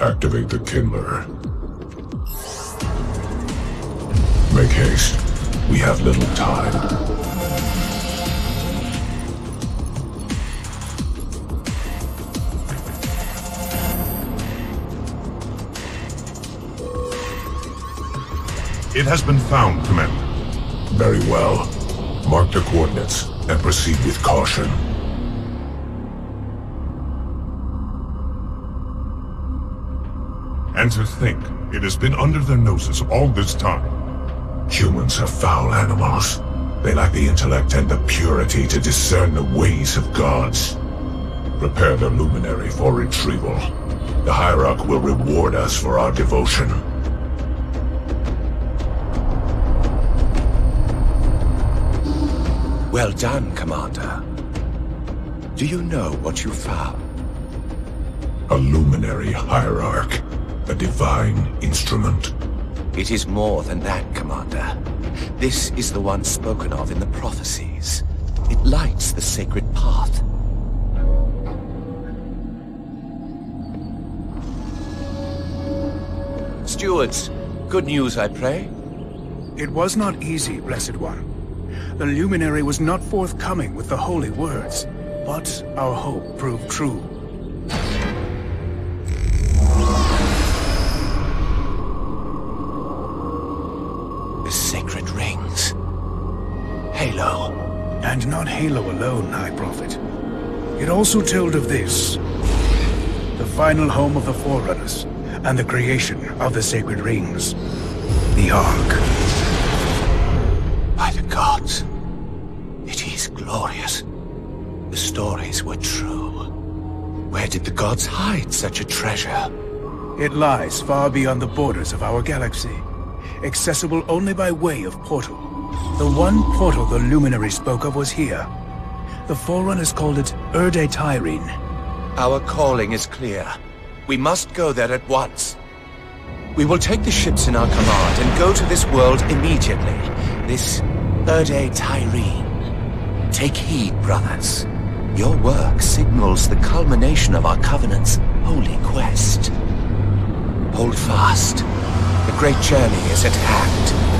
Activate the Kindler. Make haste. We have little time. It has been found, Commander. Very well. Mark the coordinates and proceed with caution. And to think, it has been under their noses all this time. Humans are foul animals. They lack the intellect and the purity to discern the ways of gods. Prepare the luminary for retrieval. The Hierarch will reward us for our devotion. Well done, Commander. Do you know what you found? A luminary hierarch. A divine instrument. It is more than that, Commander. This is the one spoken of in the prophecies. It lights the sacred path. Stewards, good news, I pray? It was not easy, Blessed One. The Luminary was not forthcoming with the holy words, but our hope proved true. Halo. And not Halo alone, High Prophet. It also told of this. The final home of the Forerunners, and the creation of the sacred rings. The Ark. By the gods. It is glorious. The stories were true. Where did the gods hide such a treasure? It lies far beyond the borders of our galaxy, accessible only by way of portal. The one portal the Luminary spoke of was here. The Forerunners called it Erde Tyrene. Our calling is clear. We must go there at once. We will take the ships in our command and go to this world immediately. This Erde Tyrene. Take heed, brothers. Your work signals the culmination of our Covenant's holy quest. Hold fast. The great journey is at hand.